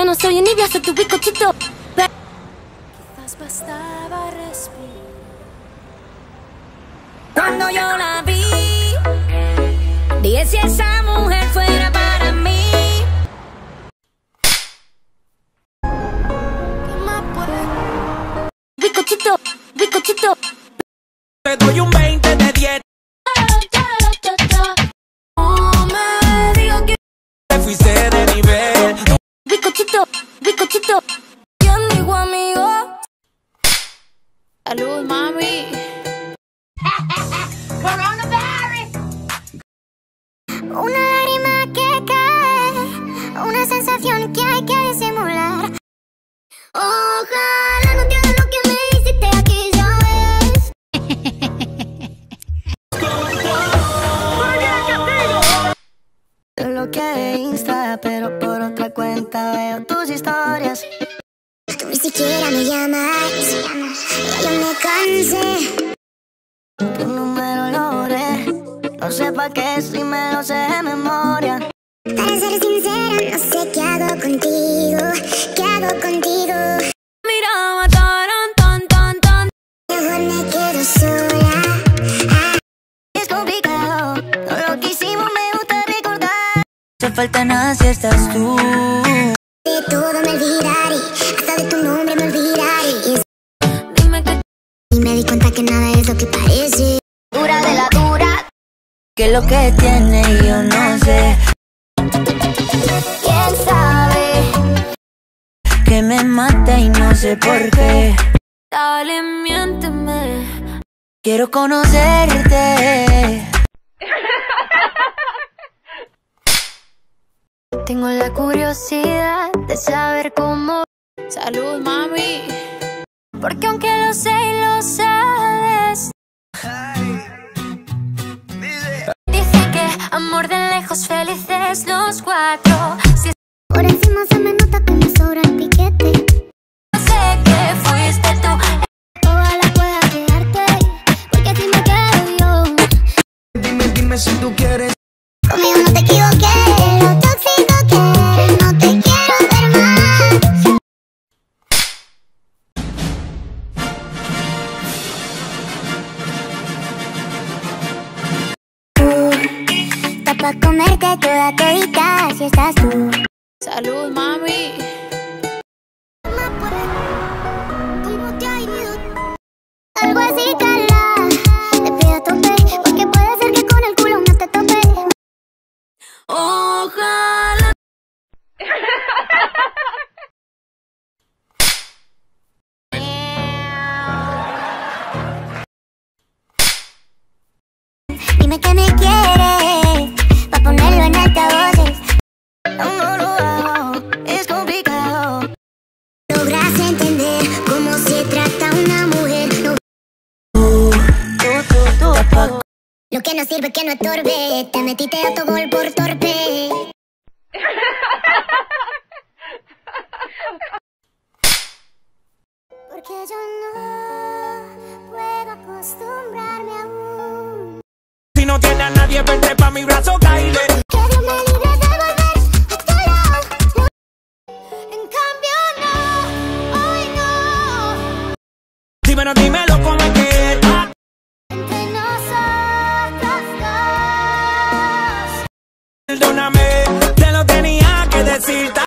yo no soy envidia, soy tu bizcochito. Quizás bastaba respirar. Cuando yo la vi, dije si esa mujer fuera para mí. ¿Qué más puede? Bizcochito, bizcochito. Te doy un 20 Salud, mami. Una lágrima que cae, una sensación que hay que disimular. Ojalá no te haga lo que me hiciste aquí, ya ves. Yo lo que de Insta, pero por otra cuenta veo tus historias. Ni siquiera me llamas, ya yo me cansé. Tu número lo borré. No sé pa' qué si me lo sé de memoria. Para ser sincera, no sé qué hago contigo, qué hago contigo. Mira, mataron tan, tan, tan. Mejor me quedo sola. Ah, Es complicado, todo lo que hicimos me gusta recordar. No falta nada si estás tú. Todo me olvidaré, hasta de tu nombre me olvidaré. Dime que Y me di cuenta que nada es lo que parece. Dura de la dura. Que lo que tiene yo no sé. ¿Quién sabe? Que me mata y no sé por qué. dale, miénteme. Quiero conocerte. Tengo la curiosidad de saber cómo. Salud, mami. Porque aunque lo sé y lo sabes. Dice que amor de lejos, felices los cuatro. Si Por encima se me nota que me sobra el piquete. sé que fuiste tú. Ojalá pueda quedarte, porque si me quedo yo. Dime, dime si tú quieres. Conmigo no te equivoqué, pa' comerte toda todita si estás tú. Salud, mami. Algo así, cala. Te pido a tope, porque puede ser que con el culo no te tope. Ojalá. Dime que me quieres, Aún no lo hago, es complicado. Logras entender cómo se trata una mujer. No- Tú, tú, tú, pa' lo que no sirve que no estorbe. Te metiste autogol por torpe. Porque yo no puedo acostumbrarme aún. Si no tiene a nadie, vente pa' mi brazo, caile. Que Dios me libre Pero dímelo como es que está. Entre nosotros dos. Perdóname, te lo tenía que decir.